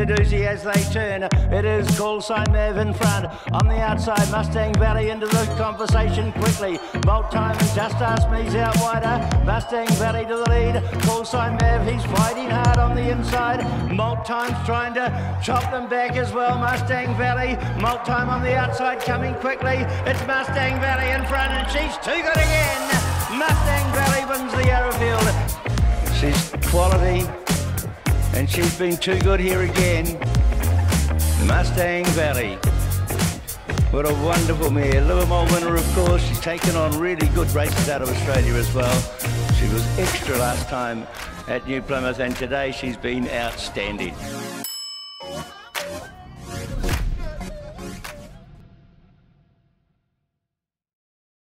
as they turn. It is Call Sign Mav in front. On the outside, Mustang Valley into the conversation quickly. Bolt time and Just Ask Me's out wider. Mustang Valley to the lead. Call Sign Mav, he's fighting hard on the inside. Malt Time's trying to chop them back as well. Mustang Valley. Malt Time on the outside coming quickly. It's Mustang Valley in front and she's too good again. Mustang Valley wins the Arrowfield. She's quality and she's been too good here again. Mustang Valley. What a wonderful mare. Livamol winner, of course. She's taken on really good races out of Australia as well. She was extra last time at New Plymouth, and today she's been outstanding.